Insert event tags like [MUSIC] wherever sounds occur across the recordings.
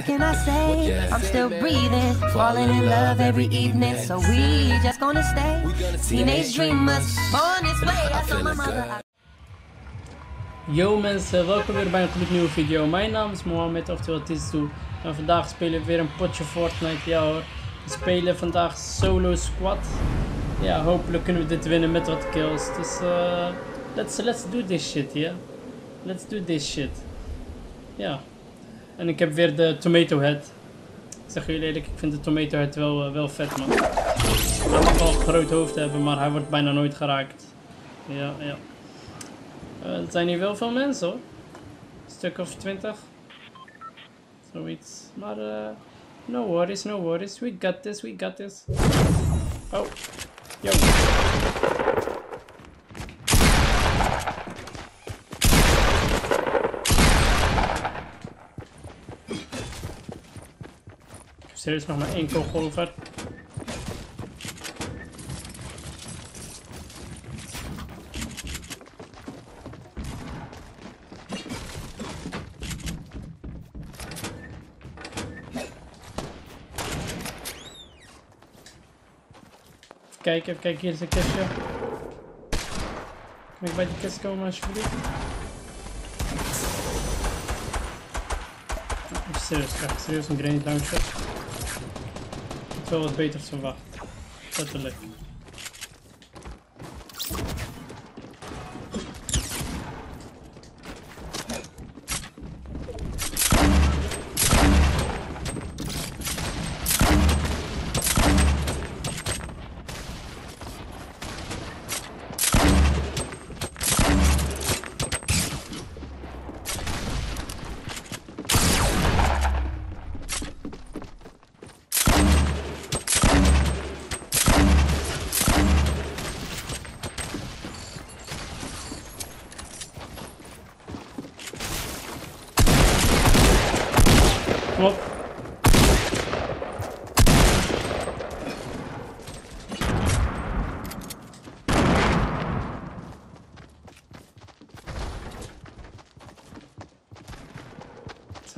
what can I say? I'm still breathing, falling in love every evening. So we just gonna stay. Teenage dreamers, born this way. I told my mother. Yo mensen, welkom weer bij een gloednieuwe video. Mijn naam is Mohamed, oftewel Tizdoe. En vandaag spelen we weer een potje Fortnite. Ja hoor, we spelen vandaag solo squad. Ja, hopelijk kunnen we dit winnen met wat kills. Dus uh, let's, let's do this shit, yeah. Let's do this shit. Ja. En ik heb weer de tomato head. Ik zeg jullie eerlijk, ik vind de tomato head wel, uh, wel vet man. Hij mag wel een groot hoofd hebben, maar hij wordt bijna nooit geraakt. Ja, ja. Uh, er zijn hier wel veel mensen hoor. Een stuk of twintig. Zoiets. Maar uh, no worries, no worries. We got this, we got this. Oh. Yo. Serieus nog maar één kogel over. Kijken, even kijken, hier is een kistje. Kan ik bij die kist komen alsjeblieft? Serieus, krijg serieus een grenade launcher. Wel wat beters verwacht. Letterlijk.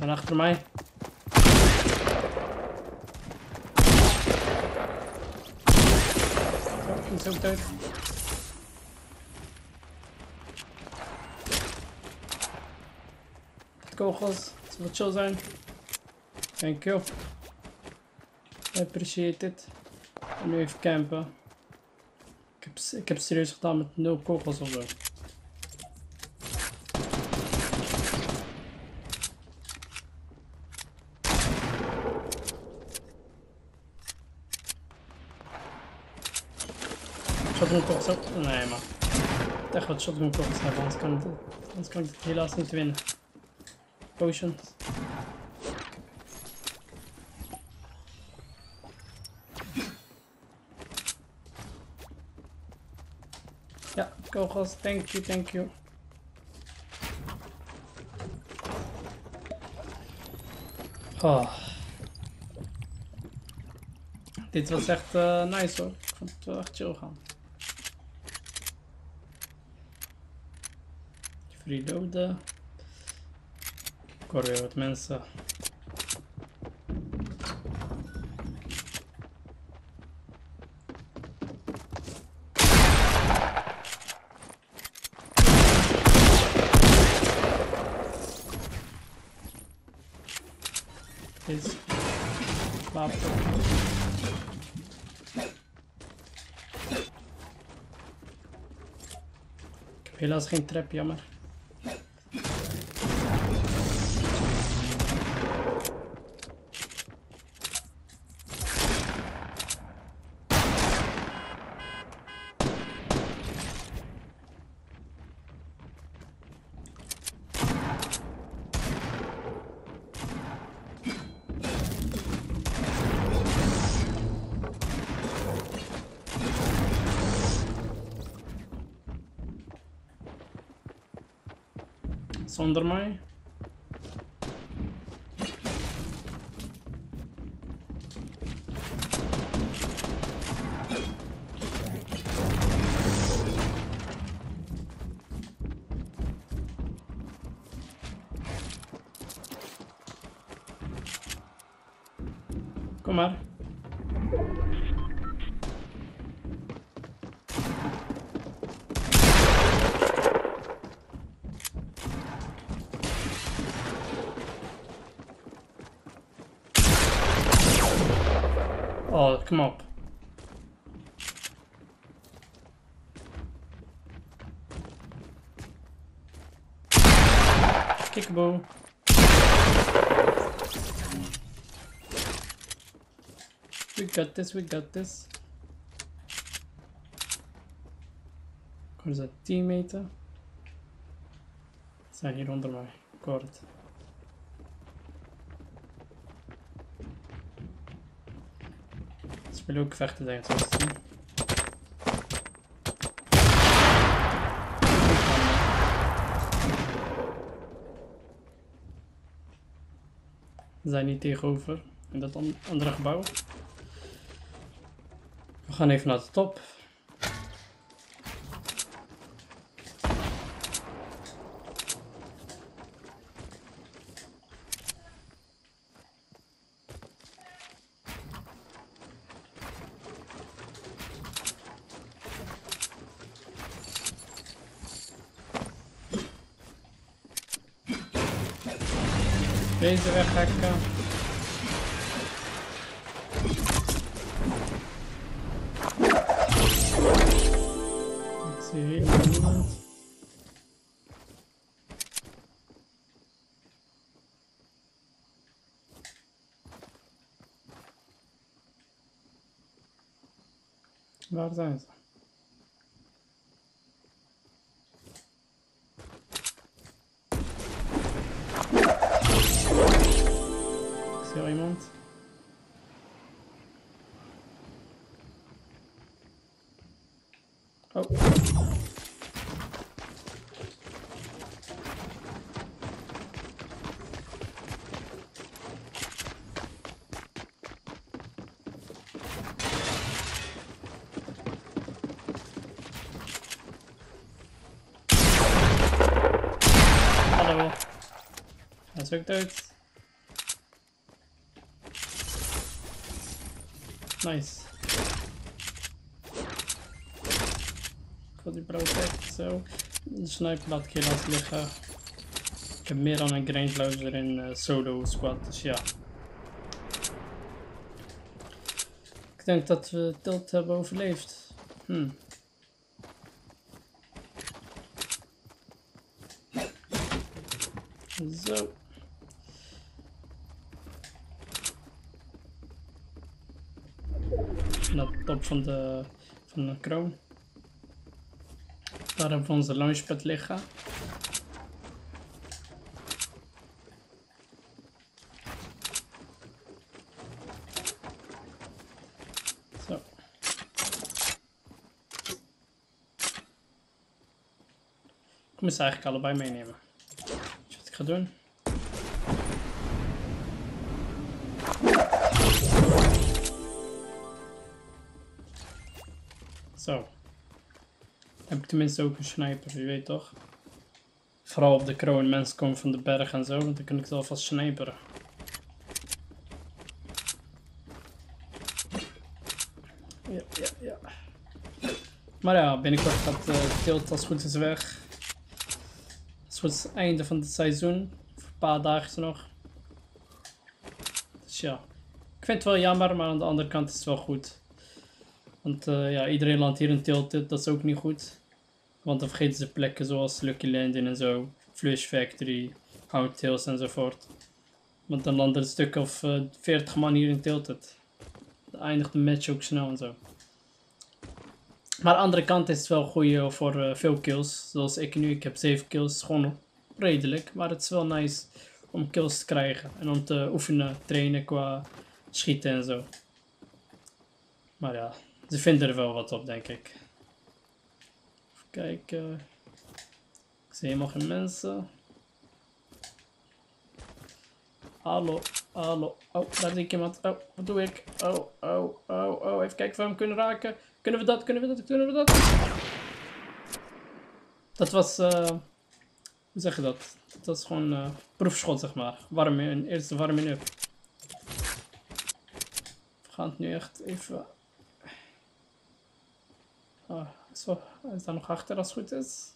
Zijn achter mij. Zo, dood. Kogels, het zal chill zijn. Thank you. I appreciate it. En nu even campen. Ik heb, ik heb serieus gedaan met nul kogels of zo. Ook? Nee man. Echt wat shotgun kogels hebben, anders kan, het, anders kan ik het helaas niet winnen. Potions. Ja, kogels, thank you, thank you. Oh. Dit was echt uh, nice hoor. Ik vond het wel echt chill gaan. Reloaden. Weer wat mensen. is heb helaas geen trap, jammer. Enderman. Oh, kom op. Kickable. We got this, we got this. Waar is dat teammate? Ze zijn hier onder mij. Kort. Willen ook vechten, denk ik. zoals te zien. Ze zijn niet tegenover in dat an- andere gebouw. We gaan even naar de top. Deze weghakken. Ik zie helemaal niemand. Waar zijn Oh. Hallo. Hij is ook dood. Nice. Ik wil die protect zo. De sniper laat ik helaas liggen. Ik heb meer dan een Grange Loader in eh, solo squad, dus ja. Ik denk dat we tilt hebben overleefd. Hm. Zo. Naar de top van de, van de kroon. Daar hebben we onze launchpad liggen. Zo. Ik moet ze eigenlijk allebei meenemen. Weet je wat ik ga doen? Zo. Tenminste ook een sniper, je weet toch? Vooral op de kroon, mensen komen van de berg en zo, want dan kan ik het alvast sniperen. Ja, ja, ja. Maar ja, binnenkort gaat uh, Tilt als goed is weg. Het is goed het einde van het seizoen. Voor een paar dagen nog. Dus ja. Ik vind het wel jammer, maar aan de andere kant is het wel goed. Want eh, ja, iedereen landt hier in Tilted, dat is ook niet goed. Want dan vergeten ze plekken zoals Lucky Landing en zo. Flush Factory, Hound Hills enzovoort. Want dan landen een stuk of eh 40 man hier in Tilted. Dan eindigt de match ook snel en zo. Maar aan de andere kant is het wel goed voor eh, veel kills. Zoals ik nu, ik heb 7 kills. Gewoon redelijk. Maar het is wel nice om kills te krijgen. En om te oefenen, trainen qua schieten en zo. Maar ja, ze vinden er wel wat op, denk ik. Kijken. Ik zie helemaal geen mensen. Hallo, hallo. Oh, daar zie ik iemand. Oh, wat doe ik? Oh, oh, oh, oh. Even kijken of we hem kunnen raken. Kunnen we dat? Kunnen we dat? Kunnen we dat? Dat was, eh hoe zeg je dat? Dat was gewoon eh proefschot, zeg maar. Warm, een eerste warming up. gaan het nu echt even... Oh, hij is daar nog achter als het goed is.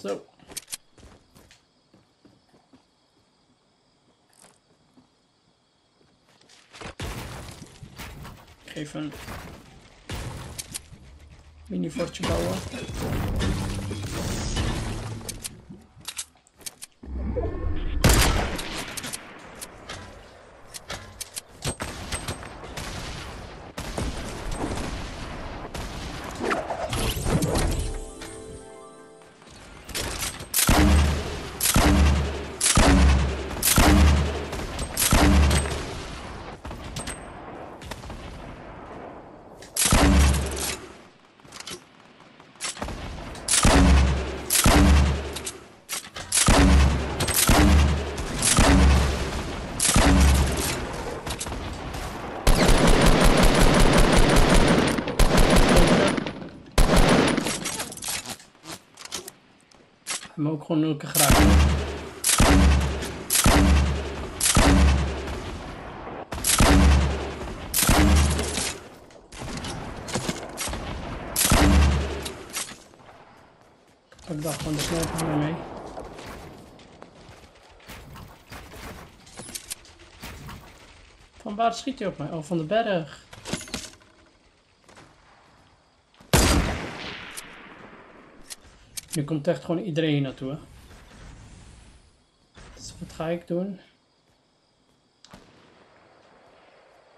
Zo. Geef een mini fortje bouwen. Hem ook gewoon nul keer geraakt. Ik dacht gewoon de sniper mee. Van waar schiet hij op mij? Oh, van de berg. Nu komt echt gewoon iedereen naartoe. Dus wat ga ik doen?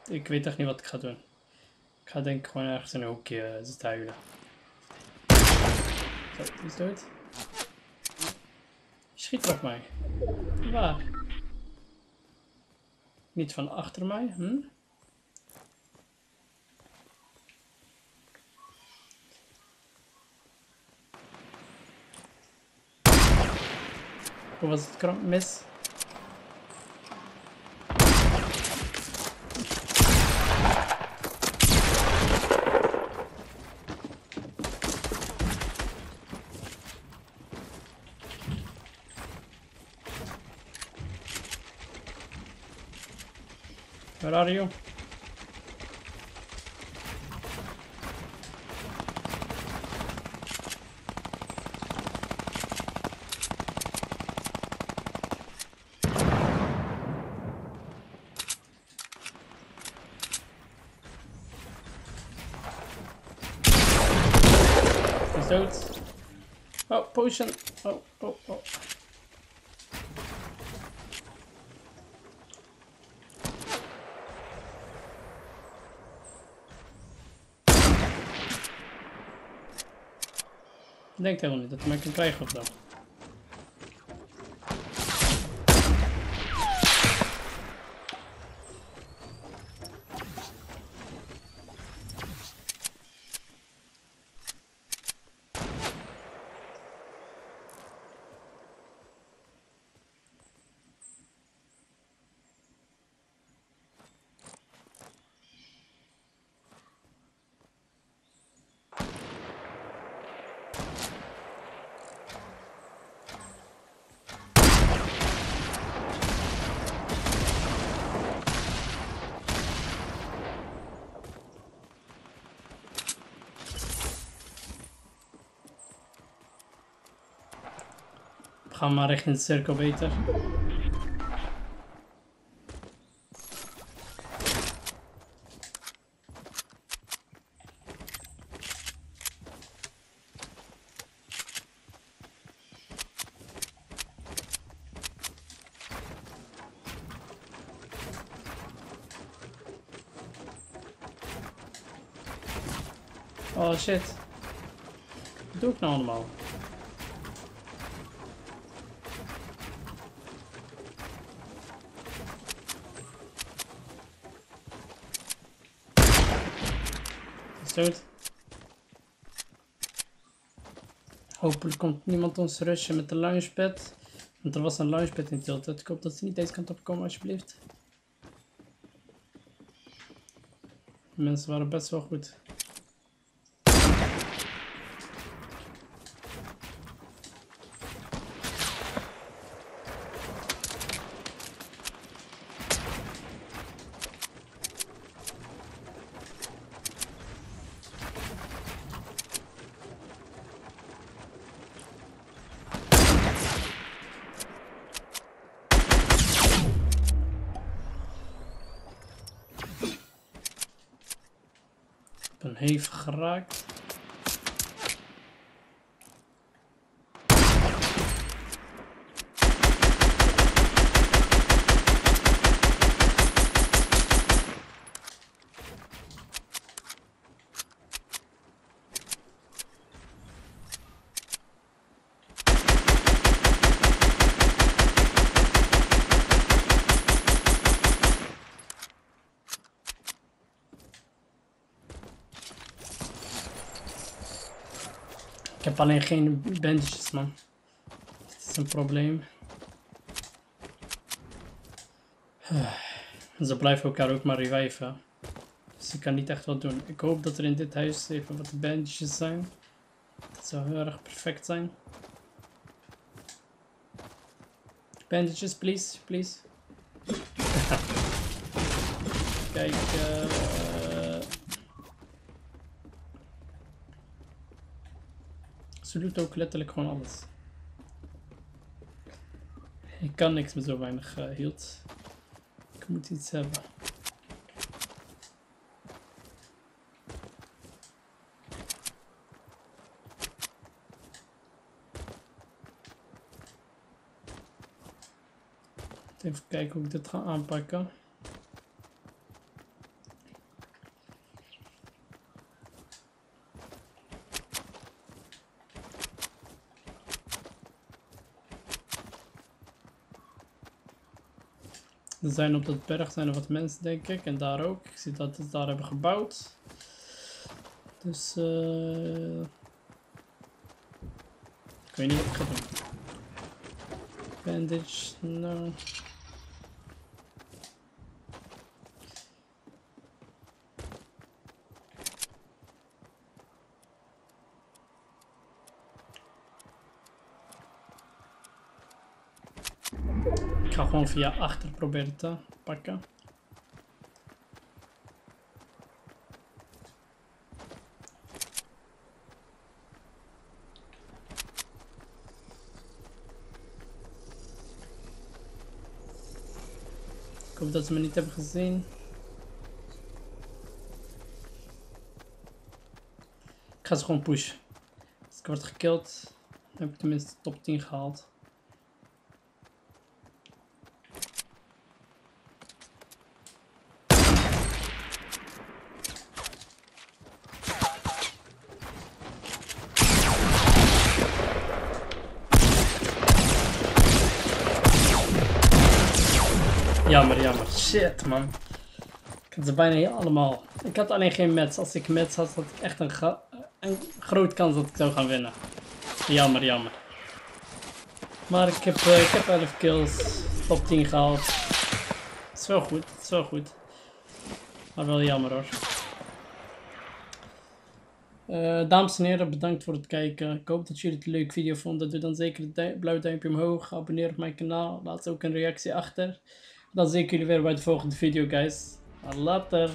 Ik weet echt niet wat ik ga doen. Ik ga denk ik gewoon ergens in een hoekje uh, zitten huilen. Zo, die is dood. Schiet op mij. Waar? Niet van achter mij, hm? Was het kramp mis? Where are you? Oh, potion. Oh, oh, oh. Ik denk helemaal niet dat hij mij kan krijgen of dan. Ga maar richting de cirkel beter. Oh shit. Wat doe ik nou allemaal? Hopelijk komt niemand ons rushen met de launchpad. Want er was een launchpad in Tilted. Ik hoop dat ze niet deze kant op komen alsjeblieft. De mensen waren best wel goed. Heeft geraakt. Heb alleen geen bandages, man. Dat is een probleem. [SIGHS] Ze blijven elkaar ook maar reviven. Dus ik kan niet echt wat doen. Ik hoop dat er in dit huis even wat bandages zijn. Dat zou heel erg perfect zijn. Bandages, please, please. [LAUGHS] Kijk, eh... Doet ook letterlijk gewoon alles. Ik kan niks met zo weinig uh, hield. Ik moet iets hebben. Even kijken hoe ik dit ga aanpakken. Er zijn op dat berg zijn er wat mensen, denk ik. En daar ook. Ik zie dat ze daar hebben gebouwd. Dus, eh... ik weet niet wat ik ga doen. Bandage, no. Gewoon via achter proberen te pakken. Ik hoop dat ze me niet hebben gezien. Ik ga ze gewoon pushen. Als ik word gekilld, dan heb ik tenminste top 10 gehaald. Jammer, jammer. Shit, man. Ik had ze bijna niet allemaal. Ik had alleen geen mets. Als ik mets had, had ik echt een, een grote kans dat ik zou gaan winnen. Jammer, jammer. Maar ik heb, uh, ik heb 11 kills. Top 10 gehaald. Het is wel goed, het is wel goed. Maar wel jammer hoor. Uh, dames en heren, bedankt voor het kijken. Ik hoop dat jullie het een leuke video vonden. Doe dan zeker het blauwe duimpje omhoog. Abonneer op mijn kanaal. Laat ook een reactie achter. Dan zie ik jullie weer bij de volgende video, guys. Later.